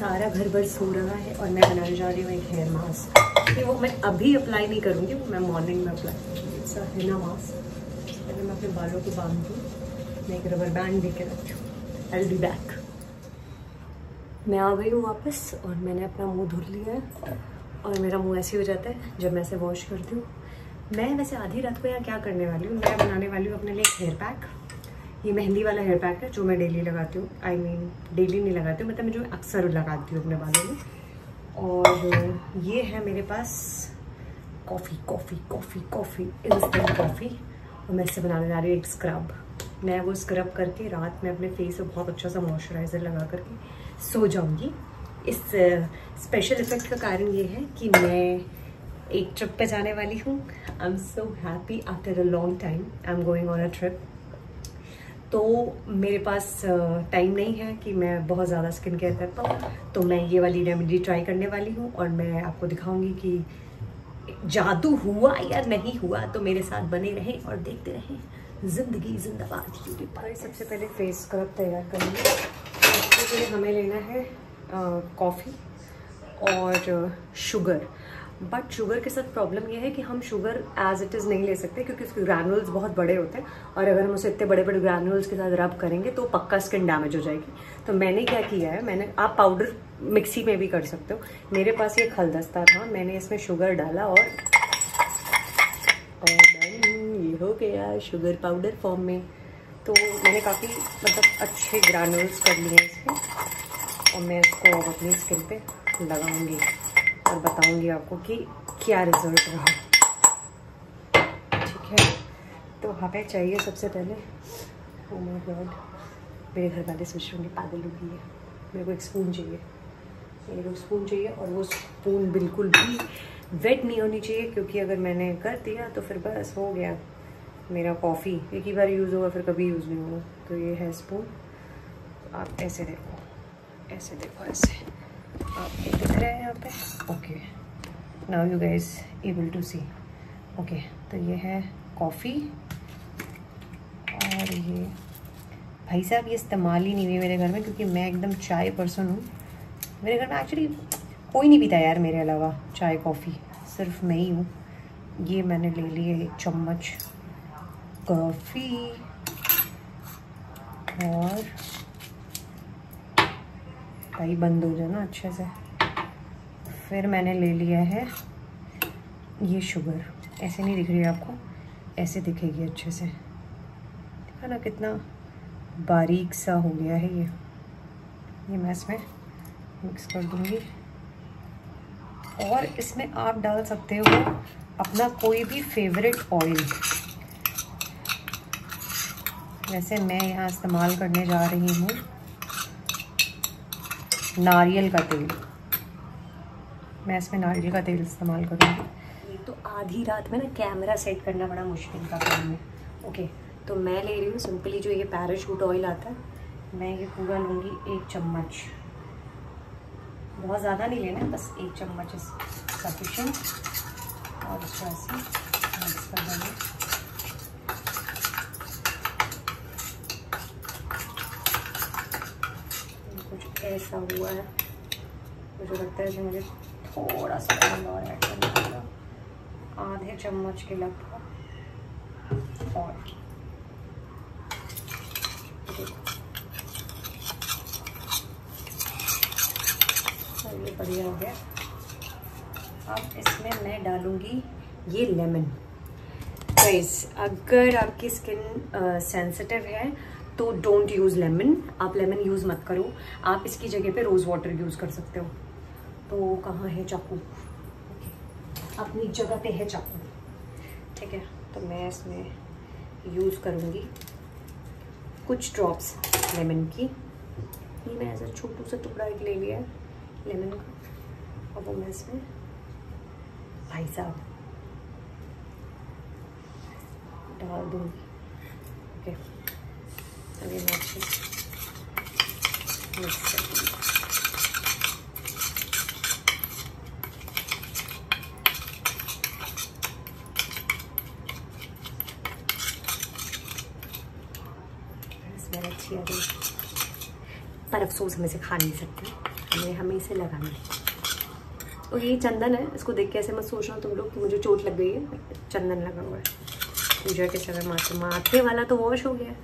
सारा घर भर सो रहा है और मैं बनाने जा रही हूँ एक हेयर मास्क वो मैं अभी अप्लाई नहीं करूँगी, वो मैं मॉर्निंग में अप्लाई करूँगी। हेना मास्क पहले मैं अपने बालों को बाँध दूँ मैं एक रबर बैंड दे के रखती हूँ आई बी बैक मैं आ गई हूँ वापस और मैंने अपना मुँह धुल लिया है। और मेरा मुँह ऐसे हो जाता है जब मैं ऐसे वॉश करती हूँ। मैं वैसे आधी रात को यहाँ क्या करने वाली हूँ? मैं बनाने वाली हूँ अपने लिए हेयर पैक ये मेहंदी वाला हेयर पैक है, जो मैं डेली लगाती हूँ। आई मीन डेली नहीं लगाती हूँ मतलब मैं जो अक्सर लगाती हूँ अपने बालों में। और ये है मेरे पास coffee coffee coffee coffee instant coffee और मैं इससे बनाने जा रही हूँ एक स्क्रब मैं वो स्क्रब करके रात में अपने फेस पे बहुत अच्छा सा मॉइस्चराइज़र लगा करके सो जाऊँगी। इस स्पेशल इफ़ेक्ट का कारण ये है कि मैं एक ट्रिप पे जाने वाली हूँ। I am so happy after a long time I am going on a trip तो मेरे पास टाइम नहीं है कि मैं बहुत ज़्यादा स्किन केयर कर पाऊँ। तो मैं ये वाली रेमेडी ट्राई करने वाली हूँ और मैं आपको दिखाऊँगी कि जादू हुआ या नहीं हुआ तो मेरे साथ बने रहें और देखते रहें। ज़िंदगी जिंदाबाद पर। सबसे पहले फेस स्क्रब तैयार करेंगे उसके लिए हमें लेना है कॉफ़ी और शुगर बट शुगर के साथ प्रॉब्लम ये है कि हम शुगर एज इट इज़ नहीं ले सकते क्योंकि उसके ग्रैनुअल्स बहुत बड़े होते हैं। और अगर हम उसे इतने बड़े बड़े ग्रैनुअल्स के साथ रब करेंगे तो पक्का स्किन डैमेज हो जाएगी। तो मैंने क्या किया है? मैंने, आप पाउडर मिक्सी में भी कर सकते हो। मेरे पास ये खलदस्ता था, मैंने इसमें शुगर डाला और और ये हो गया शुगर पाउडर फॉर्म में। तो मैंने काफ़ी मतलब अच्छे ग्रैनुअल्स कर लिए इसमें और मैं इसको अब अपनी स्किन पे लगाऊँगी। और बताऊँगी आपको कि क्या रिज़ल्ट रहा। ठीक है? तो हमें चाहिए सबसे पहले ओ गॉड मेरे घर वाले सोच रहे पागल हो गई है। मेरे को एक स्पून चाहिए। मेरे को स्पून चाहिए और वो स्पून बिल्कुल भी वेट नहीं होनी चाहिए, क्योंकि अगर मैंने कर दिया तो फिर बस हो गया मेरा कॉफ़ी एक ही बार यूज़ होगा, फिर कभी यूज़ नहीं होगा। तो ये है स्पून आप ऐसे देखो ऐसे देखो, ऐसे। आप दिख रहे हैं यहाँ पे? Okay now you guys able to see okay तो ये है कॉफ़ी और ये भाई साहब, ये इस्तेमाल ही नहीं हुई मेरे घर में क्योंकि मैं एकदम चाय पर्सन हूँ। मेरे घर में एक्चुअली कोई नहीं पीता यार मेरे अलावा चाय कॉफ़ी सिर्फ़ मैं ही हूँ। ये मैंने ले लिए एक चम्मच कॉफ़ी और भाई बंद हो जाए ना अच्छे से। फिर मैंने ले लिया है ये शुगर। ऐसे नहीं दिख रही आपको? ऐसे दिखेगी अच्छे से। देखा ना कितना बारीक सा हो गया है ये। ये मैं इसमें मिक्स कर दूँगी। और इसमें आप डाल सकते हो अपना कोई भी फेवरेट ऑयल वैसे मैं यहाँ इस्तेमाल करने जा रही हूँ। नारियल का तेल। मैं इसमें नारियल का तेल इस्तेमाल करूँगी। तो आधी रात में ना कैमरा सेट करना बड़ा मुश्किल का काम है ओके तो मैं ले रही हूँ सिंपली जो ये पैराशूट ऑयल आता है, मैं ये पूरा लूँगी एक चम्मच। बहुत ज़्यादा नहीं लेना बस एक चम्मच सफिशेंट और इसको ऐसे मिक्स कर देंगे। ऐसा हुआ है। मुझे लगता है कि मुझे थोड़ा सा और ऐड करना होगा आधे चम्मच के लगभग। और ये बढ़िया हो गया। अब इसमें मैं डालूँगी ये लेमन। गाइस अगर आपकी स्किन सेंसिटिव है तो डोंट यूज़ लेमन आप लेमन यूज़ मत करो. आप इसकी जगह पे रोज़ वाटर यूज़ कर सकते हो. तो कहाँ है चाकू? अपनी जगह पे है चाकू. ठीक है तो मैं इसमें यूज़ करूँगी कुछ ड्रॉप्स लेमन की. ये मैं ऐसा छोटू सा टुकड़ा एक ले लिया है लेमन का. और वो मैं इसमें भाई साहब डाल दूँगी. Okay okay. अभी मैं मिक्स कर पर अफसोस हम इसे खा नहीं सकते। हमें हमें इसे लगाना है। और ये चंदन है, इसको देख के ऐसे मत हूँ तुम लोग कि मुझे चोट लग गई है। चंदन लगा हुआ है। पूजा के समय माथे माथे वाला तो वॉश हो गया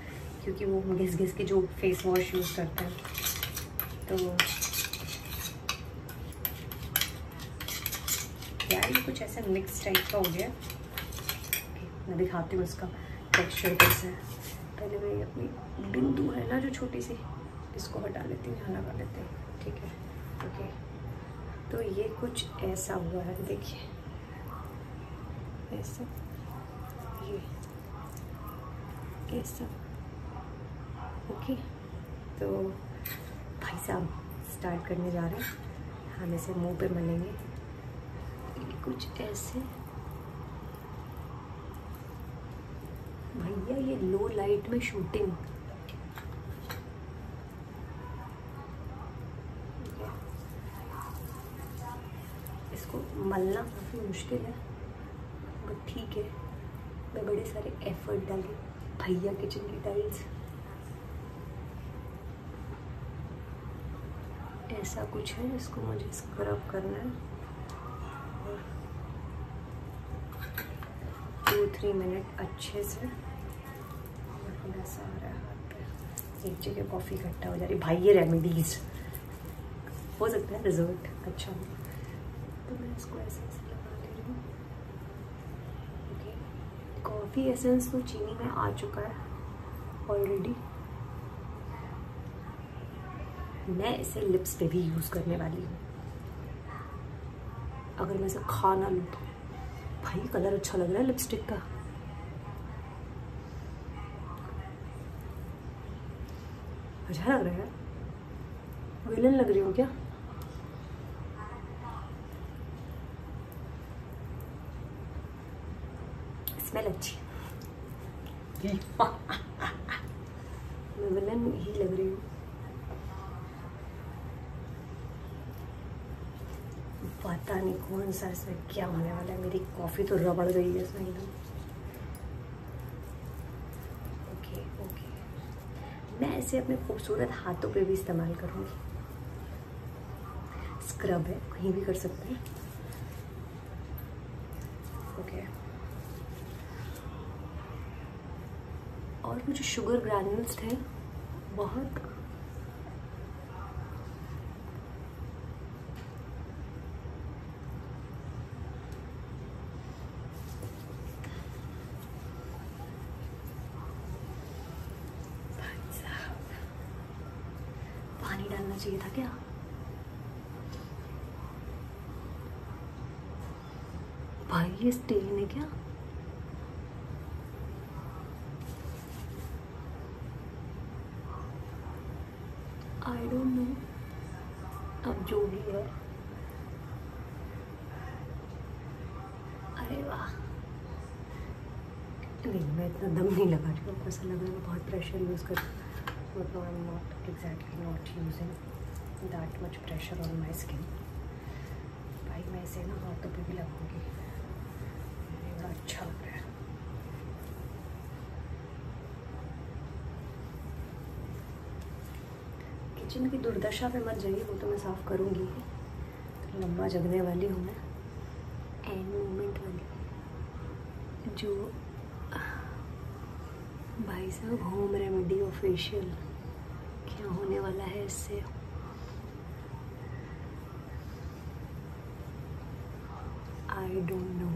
क्योंकि वो घिस घिस के जो फेस वॉश यूज़ करते हैं। तो यार, ये कुछ ऐसा मिक्स टाइप का हो गया। मैं दिखाती हूँ उसका टेक्सचर कैसे है। पहले मैं अपनी बिंदु है ना, जो छोटी सी, इसको हटा लेती हूँ, यहाँ लगा लेती हूँ। ठीक है? ओके तो ये कुछ ऐसा हुआ है, देखिए। ऐसा, ये, ऐसा। ओके तो भाई साहब स्टार्ट करने जा रहे हैं। हम इसे मुँह पे मलेंगे कुछ ऐसे। भैया, ये लो लाइट में शूटिंग इसको मलना काफ़ी मुश्किल है बट ठीक है। मैं बड़े सारे एफर्ट डाली। भैया किचन की टाइल्स ऐसा कुछ है जिसको मुझे स्क्रब करना है। और टू थ्री मिनट अच्छे से। थोड़ा सा आ रहा है एक जगह कॉफ़ी इकट्ठा हो जा रही भाई, ये रेमेडीज हो सकता है रिज़ल्ट अच्छा हो। तो मैं इसको ऐसे ऐसे लगा दे रही हूँ। कॉफ़ी एसेंस तो चीनी में आ चुका है ऑलरेडी मैं इसे लिप्स पे भी यूज़ करने वाली हूँ। अगर मैं इसे खा ना लूँ तो। भाई कलर अच्छा लग रहा है लिपस्टिक का। अच्छा लग रहा है विलन लग रही हूँ क्या? स्मेल अच्छी मैं विलन ही लग रही हूँ। पता नहीं कौन सा इसमें क्या होने वाला है। मेरी कॉफ़ी तो रबड़ गई है इसमें एकदम। ओके ओके मैं इसे अपने खूबसूरत हाथों पे भी इस्तेमाल करूँगी। स्क्रब है, कहीं भी कर सकते हैं। ओके और वो जो शुगर ग्रैन्यूल्स थे। बहुत पानी डालना चाहिए था क्या? भाई, ये स्टेन है क्या? आई डोंट नो अब जो भी है। अरे वाह। नहीं, मैं इतना दम नहीं लगा रही हूँ। ऐसा लग रहा है बहुत प्रेशर यूज़ कर मतलब I am not exactly not using that much pressure on my skin भाई, मैं इसे ना हाथों पे भी लगाऊँगी। बड़ा अच्छा लग रहा है। किचन की दुर्दशा पे मत जाइए, वो तो मैं साफ़ करूँगी। ही लंबा जगने वाली हूँ मैं। एंड मोमेंट वाली। जो, भाई साहब होम रेमेडी और फेशियल क्या होने वाला है इससे? आई डोंट नो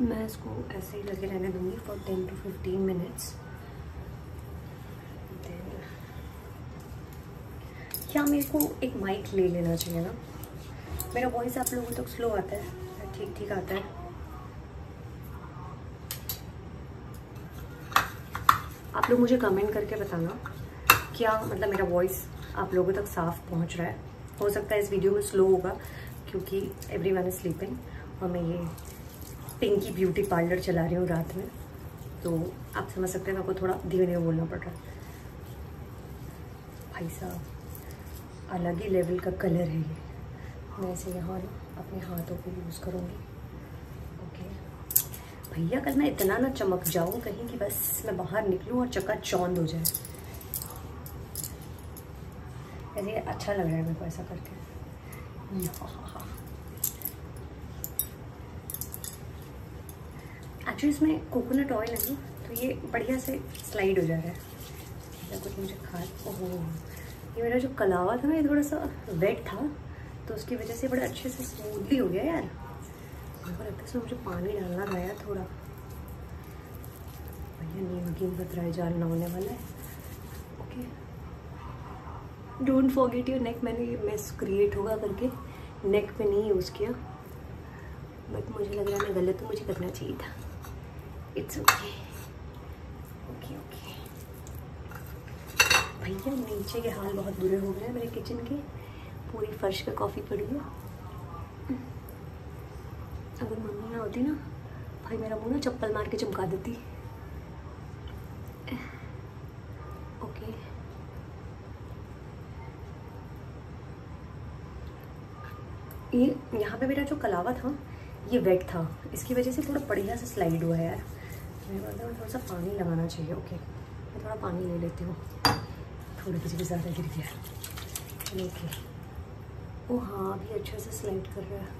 मैं इसको ऐसे ही लगे रहने दूँगी for ten to fifteen minutes क्या मेरे को एक माइक ले लेना चाहिए ना? मेरा वॉइस आप लोगों तक तो स्लो आता है। ठीक ठीक आता है। आप लोग मुझे कमेंट करके बताना क्या मतलब मेरा वॉइस आप लोगों तक साफ़ पहुँच रहा है। हो सकता है इस वीडियो में स्लो होगा, क्योंकि एवरी वन इज़ स्लीपिंग और मैं ये पिंकी ब्यूटी पार्लर चला रही हूँ रात में। तो आप समझ सकते हैं मेरे को थोड़ा धीरे धीरे बोलना पड़ रहा है। भाई साहब, अलग ही लेवल का कलर है ये। मैं इसे यहाँ अपने हाथों पे यूज़ करूँगी। भैया कल मैं इतना ना चमक जाऊँ कहीं कि बस मैं बाहर निकलूँ और चक्का चौंद हो जाए। ऐसे अच्छा लग रहा है मेरे को ऐसा करके। एक्चुअली इसमें कोकोनट ऑयल है तो ये बढ़िया से स्लाइड हो जा रहा है कुछ मुझे खा ओह। ये मेरा जो कलावा था ना, ये थोड़ा सा वेट था तो उसकी वजह से बड़ा अच्छे से स्मूथली हो गया यार। को लगता है इसमें मुझे पानी डालना यार थोड़ा। भैया नीमकीन का ड्राई जाल ना होने वाला। है okay don't forget your neck मैंने ये मेस क्रिएट होगा करके। नेक पे नहीं यूज़ किया। बट मुझे लग रहा है मैं गलत तो मुझे करना चाहिए था। इट्स ओके ओके ओके भैया, नीचे के हाल बहुत बुरे हो गए हैं मेरे किचन के। पूरी फर्श पे कॉफ़ी पड़ी है। अगर मम्मी ना होती ना, भाई मेरा मुँह ना चप्पल मार के चमका देती। ओके। ये यहाँ पे मेरा जो कलावा था, ये वेट था। इसकी वजह से थोड़ा बढ़िया से स्लाइड हुआ है यार। मेरे मतलब थोड़ा सा पानी लगाना चाहिए। ओके, मैं थोड़ा पानी ले लेती हूँ। थोड़ी किसी भी ज़्यादा गिर गया। ओके। ओ हाँ अभी अच्छे से स्लाइड कर रहा है।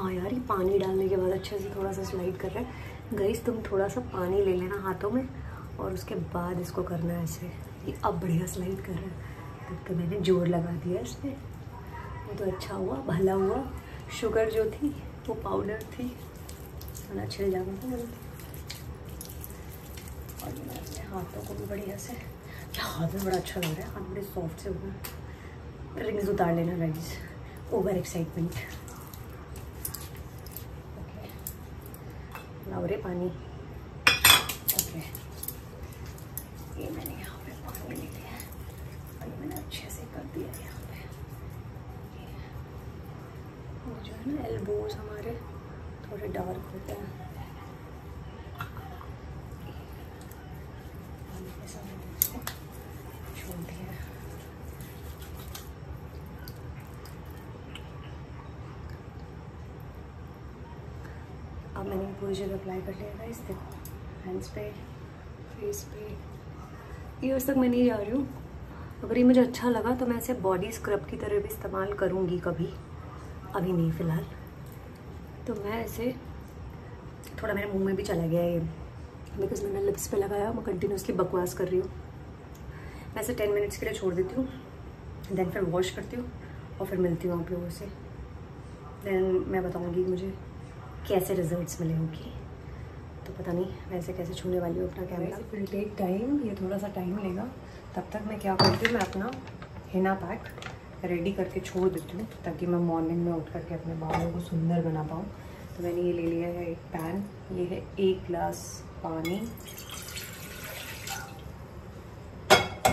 हाँ यार, ये पानी डालने के बाद अच्छे से थोड़ा सा स्लाइड कर रहा है। गईस तुम थोड़ा सा पानी ले लेना हाथों में और उसके बाद इसको करना है ऐसे। ये अब बढ़िया स्लाइड कर रहा है। तब तो मैंने ज़ोर लगा दिया इसमें वो तो अच्छा हुआ, भला हुआ। शुगर जो थी, वो पाउडर थी। खाना छिल जाना था मैंने। और मैं अपने हाथों को भी बढ़िया से हाथ में बड़ा अच्छा लग रहा है। हाथ बड़े सॉफ्ट से हो गए रिंग्स उतार लेना गाइज़ ओवर एक्साइटमेंट ओके लाओ रे पानी ओके ये मैंने यहाँ पे पानी ले लिया और मैंने अच्छे से कर दिया यहाँ पे जो है ना एल्बोज हमारे थोड़े डार्क होते हैं अब मैंने पूरी जगह अप्लाई कर लिया इस देखो हैंड्स पे फेस पे. ईयर्स तक मैं नहीं जा रही हूँ. अगर ये मुझे अच्छा लगा तो मैं इसे बॉडी स्क्रब की तरह भी इस्तेमाल करूँगी कभी. अभी नहीं, फ़िलहाल. तो मैं ऐसे थोड़ा मेरे मुँह में भी चला गया ये. बिकॉज़ मैंने लिप्स पे लगाया, मैं कंटिन्यूसली बकवास कर रही हूँ. मैं ऐसे टेन मिनट्स के लिए छोड़ देती हूँ. देन फिर वॉश करती हूँ और फिर मिलती हूँ आप लोगों से. देन मैं बताऊँगी मुझे कैसे रिजल्ट्स मिले होंगे? तो पता नहीं ऐसे कैसे छूने वाली हूँ अपना कैमरा फिर टेक टाइम ये थोड़ा सा टाइम लेगा। तब तक मैं क्या करती हूँ, मैं अपना हिना पैक रेडी करके छोड़ देती हूँ, ताकि मैं मॉर्निंग में उठ करके अपने बालों को सुंदर बना पाऊँ। तो मैंने ये ले लिया है एक पैन ये है एक गिलास पानी।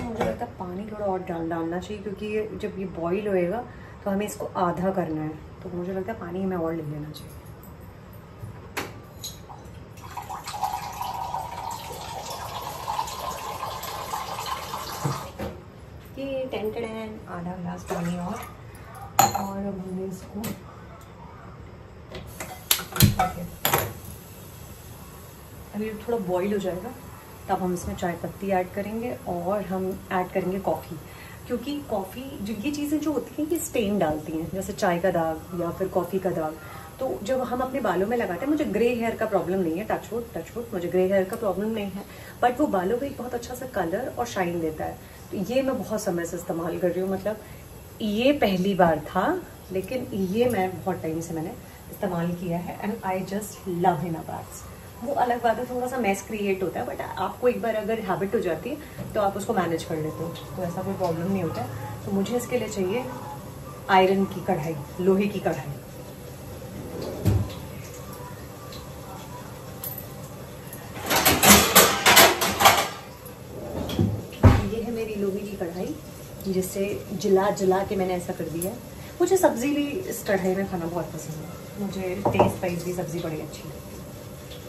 मुझे लगता है पानी थोड़ा और डाल, डालना चाहिए, क्योंकि ये जब ये बॉईल होएगा तो हमें इसको आधा करना है। तो मुझे लगता है पानी हमें और ले लेना चाहिए ये टेन टेन गिलास पानी और और अब हमने इसको अभी थोड़ा बॉईल हो जाएगा, तब हम इसमें चाय पत्ती ऐड करेंगे और हम ऐड करेंगे कॉफ़ी क्योंकि कॉफ़ी जो ये चीज़ें जो होती हैं, ये स्टेन डालती हैं, जैसे चाय का दाग या फिर कॉफ़ी का दाग। तो जब हम अपने बालों में लगाते हैं, मुझे ग्रे हेयर का प्रॉब्लम नहीं है टचवुड टचवुड मुझे ग्रे हेयर का प्रॉब्लम नहीं है। बट वो बालों को एक बहुत अच्छा सा कलर और शाइन देता है। तो ये मैं बहुत समय से इस्तेमाल कर रही हूँ मतलब ये पहली बार था, लेकिन ये मैं बहुत टाइम से मैंने इस्तेमाल किया है and I just love in bags वो अलग बात है, थोड़ा सा मैस क्रिएट होता है बट आपको एक बार अगर हैबिट हो जाती है तो आप उसको मैनेज कर लेते हो तो ऐसा कोई प्रॉब्लम नहीं होता तो मुझे इसके लिए चाहिए आयरन की कढ़ाई, लोहे की कढ़ाई। जिससे जला जला के मैंने ऐसा कर दिया। है मुझे सब्ज़ी भी इस कढ़ाई में खाना बहुत पसंद है। मुझे तेज़ स्पाइस भी सब्ज़ी बड़ी अच्छी लगती है।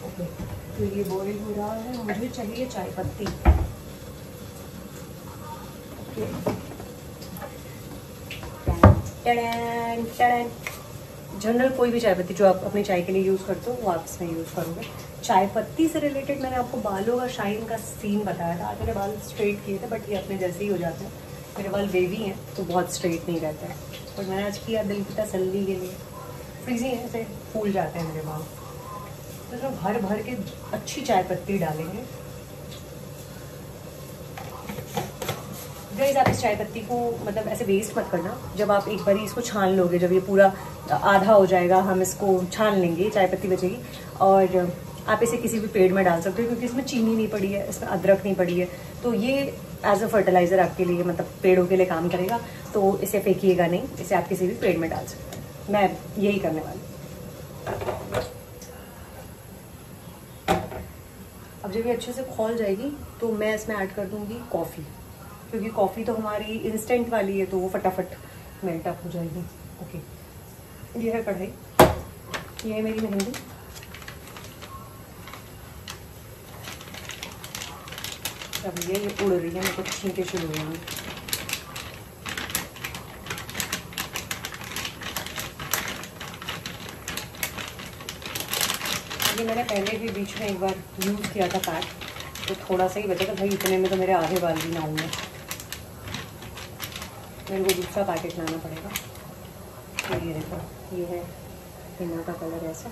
ओके तो ये बॉईल हो रहा है। मुझे चाहिए चाय पत्ती। जनरल कोई भी चाय पत्ती जो आप अपनी चाय के लिए यूज़ करते हो वो आप इसमें यूज़ करोगे। चाय पत्ती से रिलेटेड मैंने आपको बालों का शाइन का सीन बताया था। आज मैंने बाल स्ट्रेट किए थे बट ये अपने जैसे ही हो जाते हैं। मेरे बाल बेबी हैं तो बहुत स्ट्रेट नहीं रहते हैं। और मैंने आज किया, दिल की तसल्ली के लिए। फ्रीजी है ऐसे फूल जाते हैं मेरे बाल। तो इसमें भर भर के अच्छी चाय पत्ती डालेंगे। गाइस आप इस चाय पत्ती को मतलब ऐसे वेस्ट मत करना। जब आप एक बार इसको छान लोगे, जब ये पूरा आधा हो जाएगा, हम इसको छान लेंगे, चाय पत्ती बचेगी। और आप इसे किसी भी पेड़ में डाल सकते हो, क्योंकि इसमें चीनी नहीं पड़ी है, इसमें अदरक नहीं पड़ी है। तो ये एज अ फर्टिलाइज़र आपके लिए मतलब पेड़ों के लिए काम करेगा। तो इसे फेंकिएगा नहीं, इसे आप किसी भी पेड़ में डाल सकते हैं। मैं यही करने वाली अब जब ये अच्छे से खोल जाएगी तो मैं इसमें ऐड कर दूँगी कॉफ़ी क्योंकि कॉफ़ी तो हमारी इंस्टेंट वाली है तो वो फटाफट मेल्ट अप हो जाएगी। ओके ये है कढ़ाई। ये है मेरी मेहंदी। अब ये उड़ रही है मेरे को छींके शुरू हो गई। ये मैंने पहले भी बीच में एक बार यूज़ किया था पैक तो थोड़ा सा ही बचा था। भाई, इतने में तो मेरे आधे बाल भी ना होंगे। मेरे को दूसरा पैकेट लाना पड़ेगा। तो ये देखो, ये है हिना का कलर ऐसा।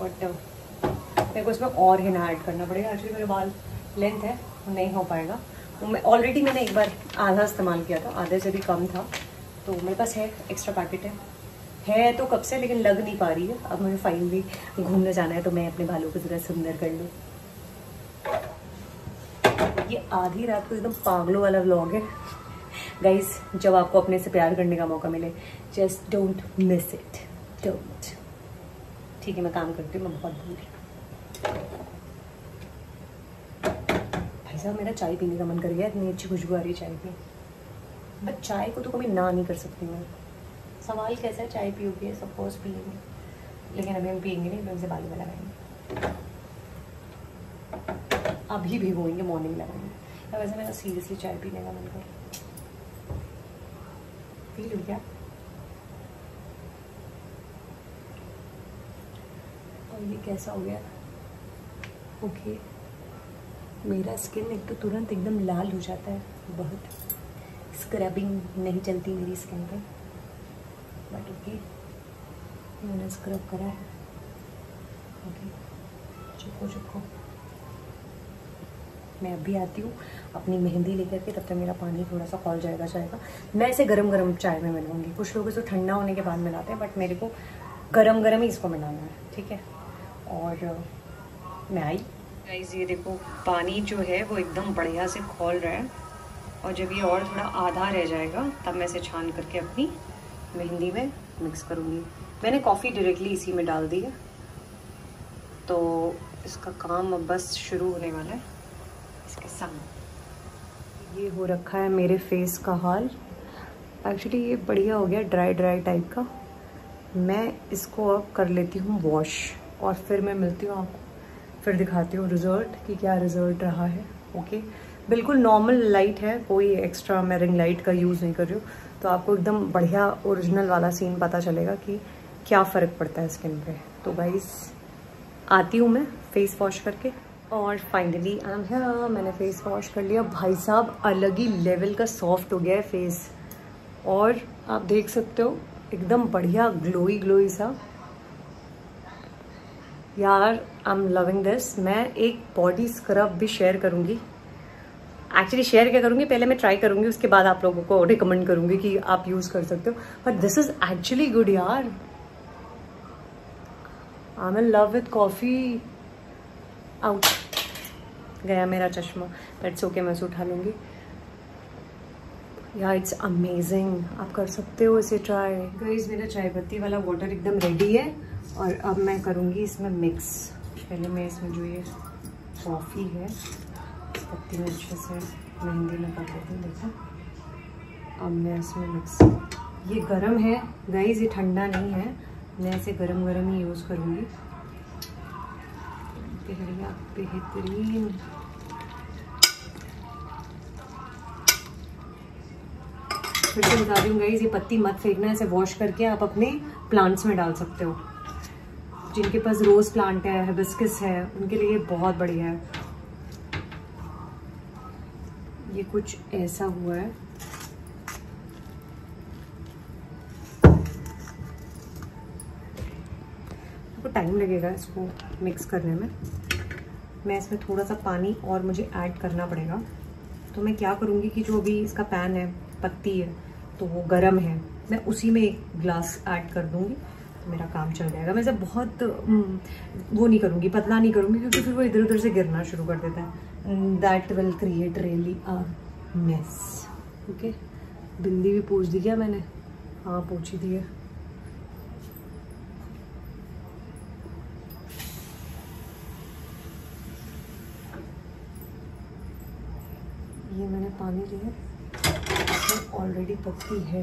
बट मेरे को इसमें और हिना ऐड करना पड़ेगा। एक्चुअली मेरे बाल लेंथ है। नहीं हो पाएगा। तो मैं ऑलरेडी मैंने एक बार आधा इस्तेमाल किया था, आधे से भी कम था। तो मेरे पास है एक्स्ट्रा पैकेट है। है तो कब से, लेकिन लग नहीं पा रही है। अब मुझे फाइनली घूमने जाना है तो मैं अपने बालों को ज़रा सुंदर कर लूँ। ये आधी रात को एकदम पागलों वाला व्लॉग है। गाइस जब आपको अपने से प्यार करने का मौका मिले just don't miss it don't ठीक है, मैं काम करती हूँ, मैं बहुत दूर। साहब मेरा चाय पीने का मन कर गया, इतनी अच्छी खुशबू आ रही है चाय की। बट चाय को तो कभी ना नहीं कर सकती मैं। सवाल कैसा है? चाय पियोगे? सपोज़ पियेंगे। लेकिन अभी हम पियेंगे नहीं हम से बालू में लगाएँगे अभी भी भिगोएँगे मॉर्निंग लगाएँगे। या वैसे मेरा सीरियसली चाय पीने का मन कर पी लूँ क्या और ये कैसा हो गया? Okay okay. मेरा स्किन एक तो तुरंत एकदम लाल हो जाता है, बहुत। स्क्रबिंग नहीं चलती मेरी स्किन पे। बट ओके मैंने स्क्रब करा है। ओके चुपको चुपको मैं अभी आती हूँ, अपनी मेहंदी लेकर के, तब तक मेरा पानी थोड़ा सा खोल जाएगा जाएगा। मैं इसे गरम गरम चाय में मिलाऊँगी। कुछ लोग इसे ठंडा होने के बाद मिलाते हैं बट मेरे को गरम गरम ही इसको मिलाना है, ठीक है? और मैं आई। गाइस ये देखो, पानी जो है वो एकदम बढ़िया से खोल रहा है। और जब ये और थोड़ा आधा रह जाएगा, तब मैं इसे छान करके अपनी मेहंदी में मिक्स करूँगी। मैंने कॉफ़ी डायरेक्टली इसी में डाल दी है। तो इसका काम अब बस शुरू होने वाला है। इसके सामने। ये हो रखा है मेरे फेस का हाल। एक्चुअली ये बढ़िया हो गया ड्राई ड्राई टाइप का। मैं इसको अब कर लेती हूँ वॉश और फिर मैं मिलती हूँ आपको। फिर दिखाती हूँ रिज़ल्ट कि क्या रिज़ल्ट रहा है। ओके बिल्कुल नॉर्मल लाइट है, कोई एक्स्ट्रा मैं रिंग लाइट का यूज़ नहीं कर रही हूँ। तो आपको एकदम बढ़िया ओरिजिनल वाला सीन पता चलेगा कि क्या फ़र्क पड़ता है स्किन पे। तो गाइस आती हूँ मैं फेस वॉश करके और फाइनली आई एम है, मैंने फेस वॉश कर लिया। भाई साहब, अलग ही लेवल का सॉफ्ट हो गया है फेस और आप देख सकते हो, एकदम बढ़िया ग्लोई ग्लोई सा यार आई एम लविंग दिस मैं एक बॉडी स्क्रब भी शेयर करूँगी। एक्चुअली शेयर क्या करूँगी? पहले मैं ट्राई करूँगी, उसके बाद आप लोगों को रिकमेंड करूँगी कि आप यूज़ कर सकते हो। But this is actually good यार। I am love with coffee out गया मेरा चश्मा। दैट्स ओके मैं उसे उठा लूँगी। या इट्स अमेजिंग आप कर सकते हो इसे ट्राई मेरा चाय पत्ती वाला वाटर एकदम रेडी है। और अब मैं करूँगी इसमें मिक्स पहले मैं इसमें जो ये कॉफ़ी है, पत्ती में अच्छे से मेहंदी कर देती हूँ, देखो। अब मैं इसमें मिक्स ये गरम है। गाइस ये ठंडा नहीं है। मैं इसे गरम गरम ही यूज़ करूँगी। बेहतरीन। फिर से बता दूँ गाइज़ ये पत्ती मत फेंकना, इसे वॉश करके आप अपने प्लांट्स में डाल सकते हो। जिनके पास रोज प्लांट है, हिबिस्कस है, उनके लिए बहुत बढ़िया है। ये कुछ ऐसा हुआ है। आपको टाइम लगेगा इसको मिक्स करने में। मैं इसमें थोड़ा सा पानी और मुझे ऐड करना पड़ेगा। तो मैं क्या करूँगी कि जो अभी इसका पैन है, पत्ती है तो वो गर्म है, मैं उसी में एक ग्लास ऐड कर दूँगी। मेरा काम चल जाएगा। मैं इसे बहुत वो नहीं करूँगी पतला नहीं करूँगी क्योंकि फिर वो इधर उधर से गिरना शुरू कर देता है। That will create really a mess okay bindi भी पूछ दी क्या मैंने? हाँ पूछी दी है ये मैंने पानी लिया ऑलरेडी पत्ती है।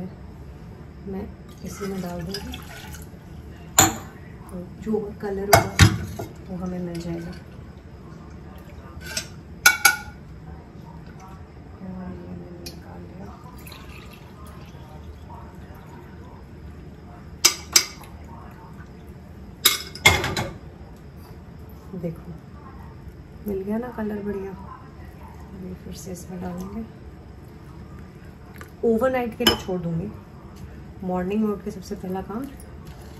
मैं इसी में डाल दूँगी। तो जो कलर होगा, वो हमें मिल जाएगा। देखो, मिल गया ना कलर बढ़िया। फिर से इसमें डालेंगे। ओवरनाइट के लिए छोड़ दूँगी। मॉर्निंग उठ के सबसे पहला काम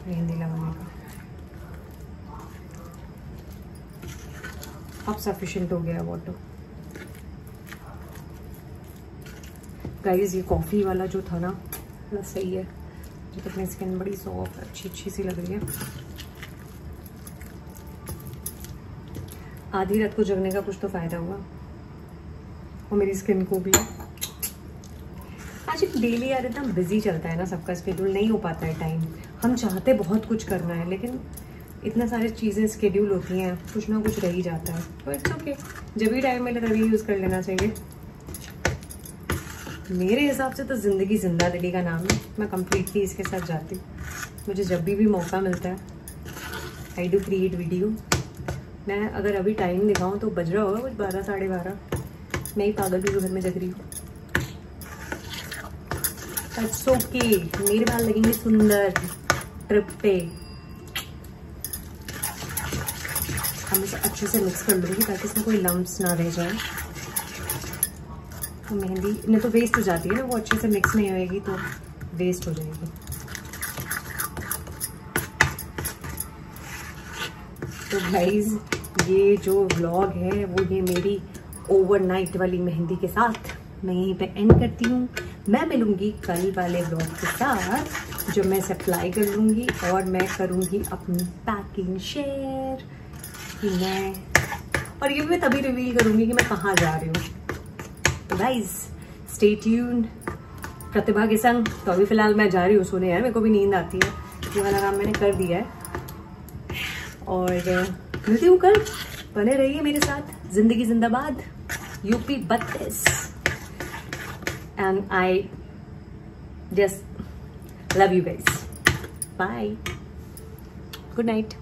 मेहंदी लगाने का। अब सफिशिएंट हो गया वाटर गाइस ये कॉफ़ी वाला जो था ना बड़ा सही है। जो तो अपनी स्किन बड़ी सॉफ्ट अच्छी अच्छी सी लग रही है। आधी रात को जगने का कुछ तो फ़ायदा हुआ। और मेरी स्किन को भी। आज एक डेली यार इतना बिज़ी चलता है ना सबका स्केड्यूल नहीं हो पाता है टाइम हम चाहते बहुत कुछ करना है, लेकिन इतना सारी चीज़ें स्केड्यूल होती हैं, कुछ ना कुछ रह ही जाता है। तो इट्स ओके जब भी टाइम मिले तभी यूज़ कर लेना चाहिए। मेरे हिसाब से तो ज़िंदगी ज़िंदा दिली का नाम है। मैं कम्प्लीटली इसके साथ जाती हूँ। मुझे जब भी भी मौका मिलता है आई डू क्रिएट वीडियो मैं अगर अभी टाइम दिखाऊँ तो बज रहा होगा कुछ बारह, साढ़े बारह। मैं ही पागल भी घर में जग रही हूँ। ओके मेरे बाल लगेंगे सुंदर, ट्रिप पे। हम इसे अच्छे से मिक्स कर लूँगी ताकि इसमें कोई लम्ब्स ना रह जाए। तो मेहंदी, नहीं तो वेस्ट हो जाती है ना, वो अच्छे से मिक्स नहीं होएगी तो वेस्ट हो जाएगी। तो भाईज ये जो व्लॉग है, वो ये मेरी ओवरनाइट वाली मेहंदी के साथ मैं यहीं पे एंड करती हूँ। मैं मिलूँगी कल वाले ब्लॉग के साथ, जो मैं सप्लाई कर लूँगी और मैं करूँगी अपनी पैकिंग शेयर मैं और ये मैं तभी रिवील करूँगी कि मैं कहाँ जा रही हूँ। तो गाइज़ स्टे ट्यून प्रतिभा के संग तो अभी फ़िलहाल मैं जा रही हूँ सोने। यार, मेरे को भी नींद आती है। ये वाला काम मैंने कर दिया है। और, मिलती हूँ कल। बने रहिए मेरे साथ। ज़िंदगी जिंदाबाद। यूपी बत्तीस। And I just love you guys bye good night